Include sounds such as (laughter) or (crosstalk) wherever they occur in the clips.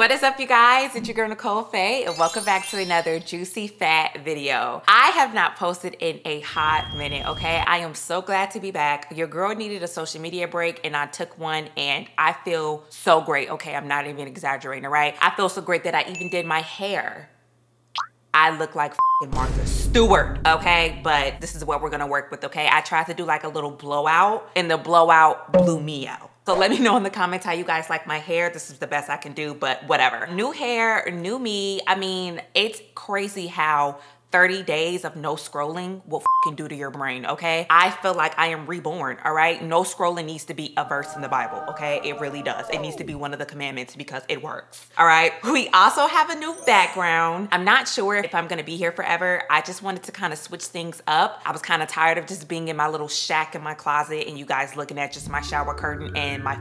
What is up you guys? It's your girl Nicole Fay and welcome back to another Juicy Fat video. I have not posted in a hot minute, okay? I am so glad to be back. Your girl needed a social media break and I took one and I feel so great. Okay, I'm not even exaggerating, right? I feel so great that I even did my hair. I look like Martha Stewart, okay? But this is what we're gonna work with, okay? I tried to do like a little blowout and the blowout blew me out. So let me know in the comments how you guys like my hair. This is the best I can do, but whatever. New hair, new me. I mean, it's crazy how 30 days of no scrolling will do to your brain, okay? I feel like I am reborn, all right? No scrolling needs to be a verse in the Bible, okay? It really does. It needs to be one of the commandments because it works, all right? (laughs) We also have a new background. I'm not sure if I'm gonna be here forever. I just wanted to kind of switch things up. I was kind of tired of just being in my little shack in my closet and you guys looking at just my shower curtain and my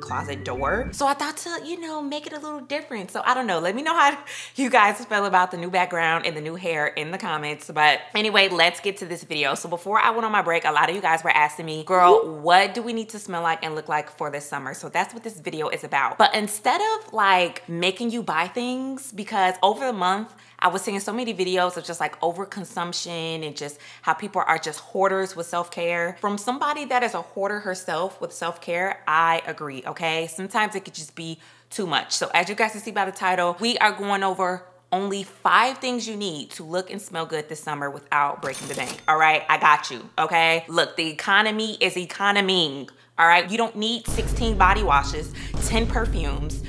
closet door. So I thought to, you know, make it a little different. So I don't know. Let me know how (laughs) you guys feel about the new background and the new hair in the comments. But anyway, let's get to this video. So before I went on my break, a lot of you guys were asking me, girl, what do we need to smell like and look like for this summer? So that's what this video is about. But instead of like making you buy things, because over the month, I was seeing so many videos of just like overconsumption and just how people are just hoarders with self-care. From somebody that is a hoarder herself with self-care, I agree, okay? Sometimes it could just be too much. So as you guys can see by the title, we are going over only five things you need to look and smell good this summer without breaking the bank. All right, I got you, okay? Look, the economy is economying, all right? You don't need 16 body washes, 10 perfumes,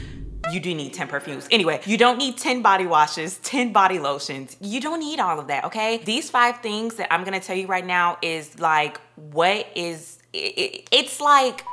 you do need 10 perfumes. Anyway, you don't need 10 body washes, 10 body lotions. You don't need all of that, okay? These five things that I'm gonna tell you right now is like, what is, it, it, it's like,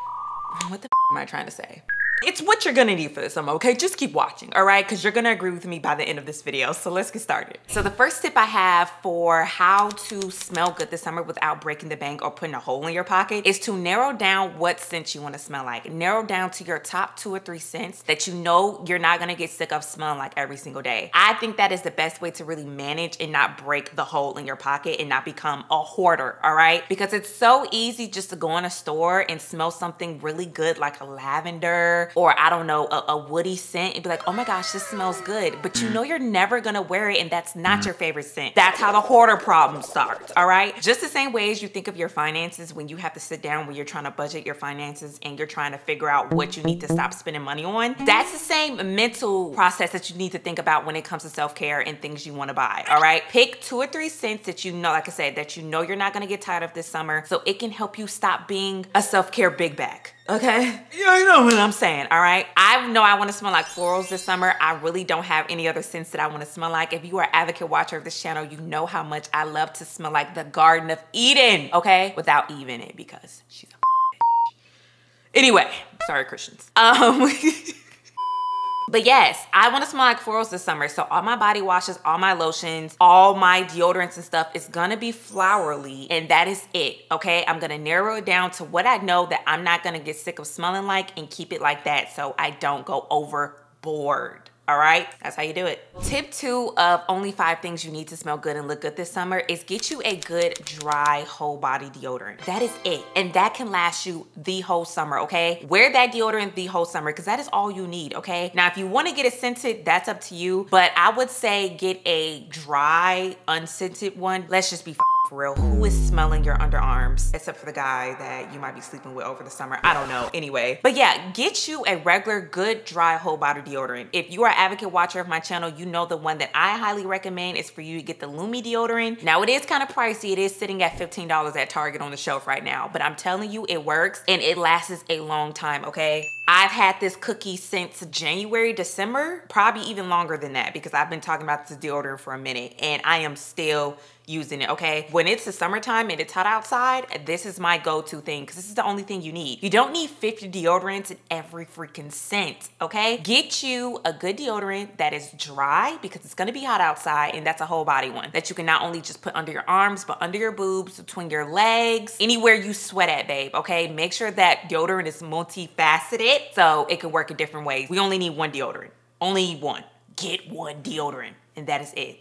what the am I trying to say? It's what you're gonna need for this summer, okay? Just keep watching, all right? Because you're gonna agree with me by the end of this video. So let's get started. So the first tip I have for how to smell good this summer without breaking the bank or putting a hole in your pocket is to narrow down what scents you wanna smell like. Narrow down to your top two or three scents that you know you're not gonna get sick of smelling like every single day. I think that is the best way to really manage and not break the hole in your pocket and not become a hoarder, all right? Because it's so easy just to go in a store and smell something really good like a lavender or I don't know, a, a, woody scent and be like, oh my gosh, this smells good. But you mm. know you're never gonna wear it and that's not mm. your favorite scent. That's how the hoarder problem starts, all right? Just the same way as you think of your finances when you have to sit down when you're trying to budget your finances and you're trying to figure out what you need to stop spending money on. Mm. That's the same mental process that you need to think about when it comes to self-care and things you wanna buy, all right? Pick two or three scents that you know, like I said, that you know you're not gonna get tired of this summer so it can help you stop being a self-care big bag okay? Yeah, you know what I'm saying, all right? I know I wanna smell like florals this summer. I really don't have any other scents that I wanna smell like. If you are advocate watcher of this channel, you know how much I love to smell like the Garden of Eden, okay? Without even it because she's a. Anyway, sorry Christians. Um, (laughs) But yes, I want to smell like florals this summer. So all my body washes, all my lotions, all my deodorants and stuff is gonna be flowery and that is it, okay? I'm gonna narrow it down to what I know that I'm not gonna get sick of smelling like and keep it like that so I don't go overboard all right? That's how you do it. Tip two of only five things you need to smell good and look good this summer is get you a good dry whole body deodorant. That is it. And that can last you the whole summer, okay? Wear that deodorant the whole summer because that is all you need, okay? Now, if you wanna get it scented, that's up to you. But I would say get a dry, unscented one. Let's just be for real. Who is smelling your underarms? Except for the guy that you might be sleeping with over the summer. I don't know. Anyway, but yeah, get you a regular good dry whole body deodorant. If you are an advocate watcher of my channel, you know the one that I highly recommend is for you to get the Lume deodorant. Now it is kind of pricey. It is sitting at $15 at Target on the shelf right now, but I'm telling you it works and it lasts a long time, okay? I've had this cookie since January, December, probably even longer than that because I've been talking about this deodorant for a minute and I am still using it, okay? When it's the summertime and it's hot outside, this is my go-to thing because this is the only thing you need. You don't need 50 deodorants in every freaking scent, okay? Get you a good deodorant that is dry because it's gonna be hot outside and that's a whole body one that you can not only just put under your arms, but under your boobs, between your legs, anywhere you sweat at, babe, okay? Make sure that deodorant is multifaceted so it can work in different ways. We only need one deodorant, only one. Get one deodorant and that is it.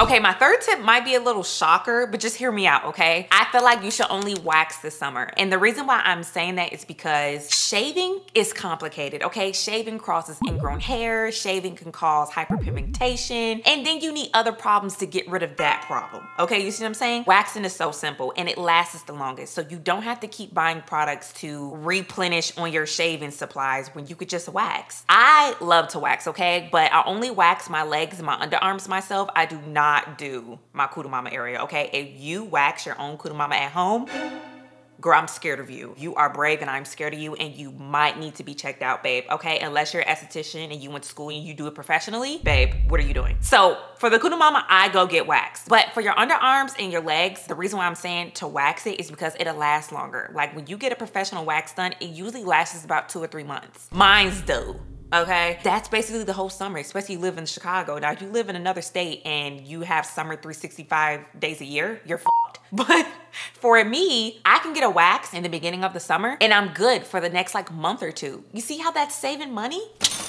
Okay, my third tip might be a little shocker, but just hear me out, okay? I feel like you should only wax this summer. And the reason why I'm saying that is because shaving is complicated, okay? Shaving crosses ingrown hair, shaving can cause hyperpigmentation, and then you need other problems to get rid of that problem, okay? You see what I'm saying? Waxing is so simple and it lasts the longest, so you don't have to keep buying products to replenish on your shaving supplies when you could just wax. I love to wax, okay? But I only wax my legs and my underarms myself. I do not not do my kudu mama area, okay? If you wax your own kudu mama at home, girl, I'm scared of you. You are brave and I'm scared of you and you might need to be checked out, babe, okay? Unless you're an esthetician and you went to school and you do it professionally, babe, what are you doing? So for the kudu mama, I go get waxed. But for your underarms and your legs, the reason why I'm saying to wax it is because it'll last longer. Like when you get a professional wax done, it usually lasts about two or three months. Mine's do okay? That's basically the whole summer, especially you live in Chicago. Now, if you live in another state and you have summer 365 days a year, you're fucked. (laughs) But for me, I can get a wax in the beginning of the summer and I'm good for the next like month or two. You see how that's saving money?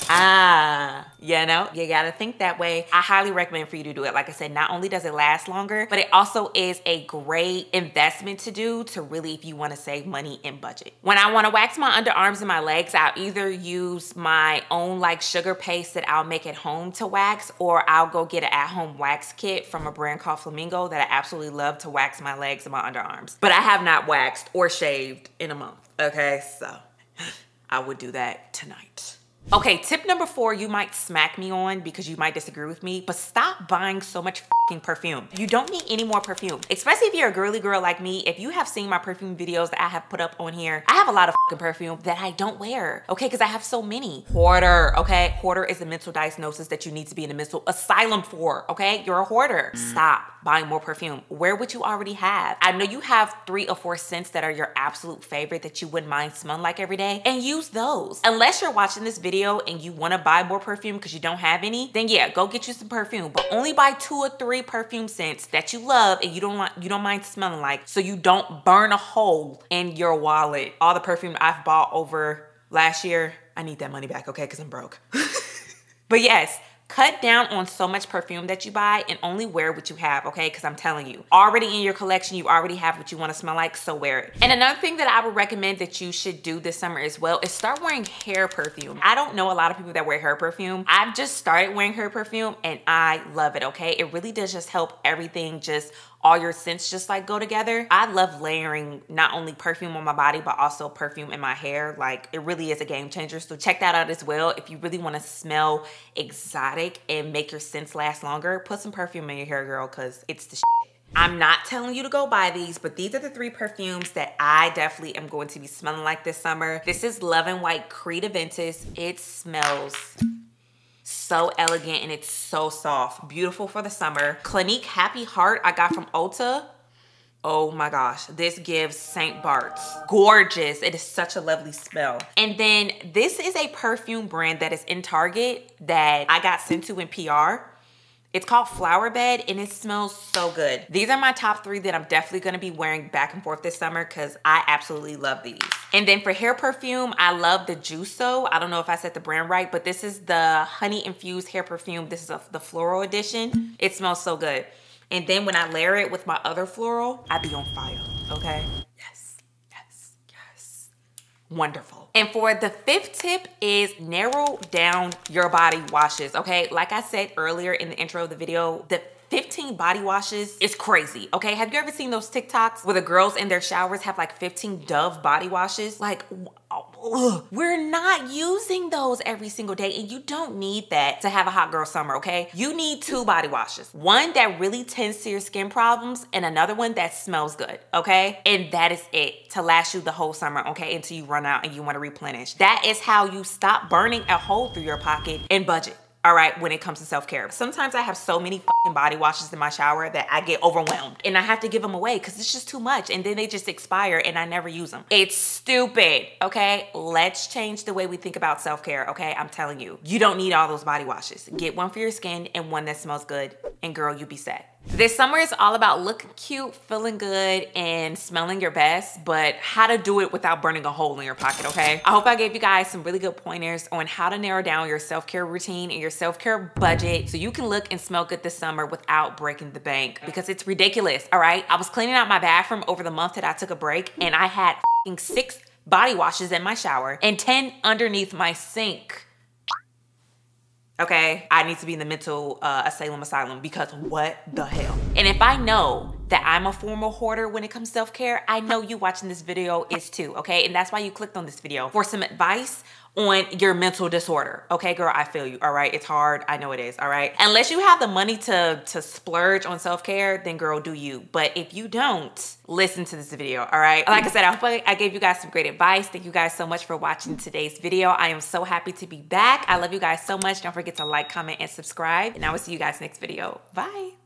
Ah, you know, you gotta think that way. I highly recommend for you to do it. Like I said, not only does it last longer, but it also is a great investment to do to really, if you wanna save money and budget. When I wanna wax my underarms and my legs, I'll either use my own like sugar paste that I'll make at home to wax, or I'll go get an at-home wax kit from a brand called Flamingo that I absolutely love to wax my legs and my underarms. But I have not waxed or shaved in a month, okay? So (laughs) I would do that tonight. Okay, tip number four, you might smack me on because you might disagree with me, but stop buying so much perfume. You don't need any more perfume, especially if you're a girly girl like me. If you have seen my perfume videos that I have put up on here, I have a lot of perfume that I don't wear, okay? Because I have so many. Hoarder, okay? Hoarder is a mental diagnosis that you need to be in a mental asylum for, okay? You're a hoarder. Stop buying more perfume. Wear what you already have. I know you have three or four scents that are your absolute favorite that you wouldn't mind smelling like every day, and use those. Unless you're watching this video and you wanna buy more perfume because you don't have any, then yeah, go get you some perfume, but only buy two or three perfume scents that you love and you don't want you don't mind smelling like so you don't burn a hole in your wallet. All the perfume I've bought over last year, I need that money back, okay? Because I'm broke. (laughs) but yes, Cut down on so much perfume that you buy and only wear what you have, okay? Because I'm telling you, already in your collection, you already have what you want to smell like, so wear it. And another thing that I would recommend that you should do this summer as well is start wearing hair perfume. I don't know a lot of people that wear hair perfume. I've just started wearing hair perfume and I love it, okay? It really does just help everything just all your scents just like go together. I love layering not only perfume on my body, but also perfume in my hair. Like it really is a game changer. So check that out as well. If you really wanna smell exotic and make your scents last longer, put some perfume in your hair, girl, cause it's the. I'm not telling you to go buy these, but these are the three perfumes that I definitely am going to be smelling like this summer. This is Love in White Creed Aventus. It smells so elegant and it's so soft. Beautiful for the summer. Clinique Happy Heart I got from Ulta. Oh my gosh, this gives St. Bart's. Gorgeous, it is such a lovely smell. And then this is a perfume brand that is in Target that I got sent to in PR. It's called Flower Bed and it smells so good. These are my top three that I'm definitely gonna be wearing back and forth this summer because I absolutely love these. And then for hair perfume, I love the Gisou. I don't know if I said the brand right, but this is the honey infused hair perfume. This is a, the floral edition. It smells so good. And then when I layer it with my other floral, I be on fire, okay? Yes. Wonderful. And for the fifth tip is narrow down your body washes, okay? Like I said earlier in the intro of the video, the 15 body washes is crazy, okay? Have you ever seen those TikToks where the girls in their showers have like 15 Dove body washes? Like, ugh, we're not using those every single day and you don't need that to have a hot girl summer, okay? You need two body washes. One that really tends to your skin problems and another one that smells good, okay? And that is it to last you the whole summer, okay? Until you run out and you wanna replenish. That is how you stop burning a hole through your pocket and budget all right, when it comes to self-care. Sometimes I have so many body washes in my shower that I get overwhelmed and I have to give them away because it's just too much and then they just expire and I never use them. It's stupid, okay? Let's change the way we think about self-care, okay? I'm telling you, you don't need all those body washes. Get one for your skin and one that smells good and girl, you'll be set. This summer is all about looking cute, feeling good, and smelling your best, but how to do it without burning a hole in your pocket, okay? I hope I gave you guys some really good pointers on how to narrow down your self-care routine and your self-care budget so you can look and smell good this summer without breaking the bank because it's ridiculous, all right? I was cleaning out my bathroom over the month that I took a break and I had six body washes in my shower and 10 underneath my sink okay? I need to be in the mental uh, asylum asylum because what the hell? And if I know that I'm a formal hoarder when it comes to self-care, I know you watching this video is too, okay? And that's why you clicked on this video for some advice on your mental disorder. Okay, girl, I feel you, all right? It's hard, I know it is, all right? Unless you have the money to, to splurge on self-care, then girl, do you. But if you don't, listen to this video, all right? Like I said, I hope I gave you guys some great advice. Thank you guys so much for watching today's video. I am so happy to be back. I love you guys so much. Don't forget to like, comment, and subscribe. And I will see you guys next video. Bye.